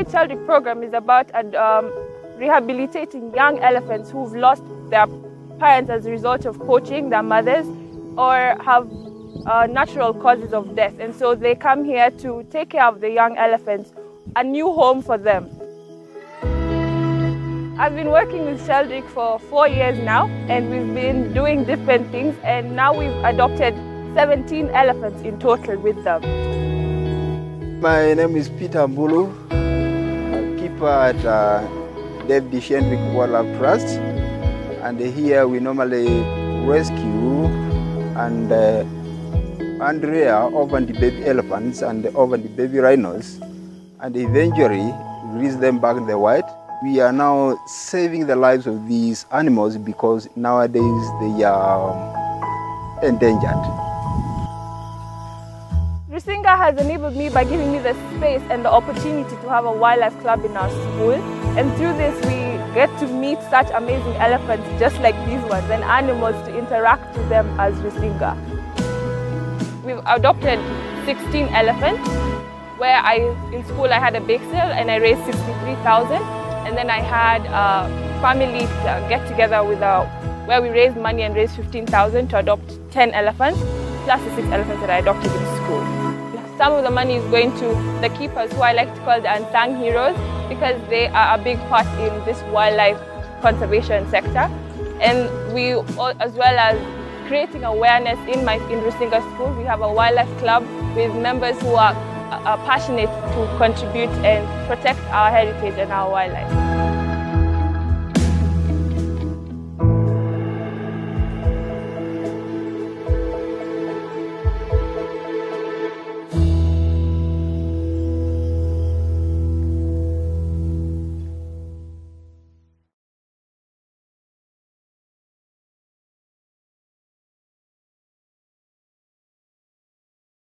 David Sheldrick program is about um, rehabilitating young elephants who've lost their parents as a result of poaching, their mothers, or have uh, natural causes of death. And so they come here to take care of the young elephants, a new home for them. I've been working with Sheldrick for four years now, and we've been doing different things, and now we've adopted 17 elephants in total with them. My name is Peter Mbulu, keeper at uh, David Sheldrick Wildlife Trust, and here we normally rescue and uh, and over the baby elephants and over the baby rhinos, and eventually release them back in the wild. We are now saving the lives of these animals because nowadays they are endangered. Rusinga has enabled me by giving me the space and the opportunity to have a wildlife club in our school. And through this, we get to meet such amazing elephants just like these ones and animals to interact with them as Rusinga. We've adopted 16 elephants where I, in school I had a bake sale and I raised 63,000 and then I had a family get together with a, where we raised money and raised 15,000 to adopt 10 elephants, plus the six elephants that I adopted in school. Some of the money is going to the keepers, who I like to call the unsung heroes, because they are a big part in this wildlife conservation sector. And we, as well as creating awareness in my in Rusinga school, we have a wildlife club with members who are are passionate to contribute and protect our heritage and our wildlife.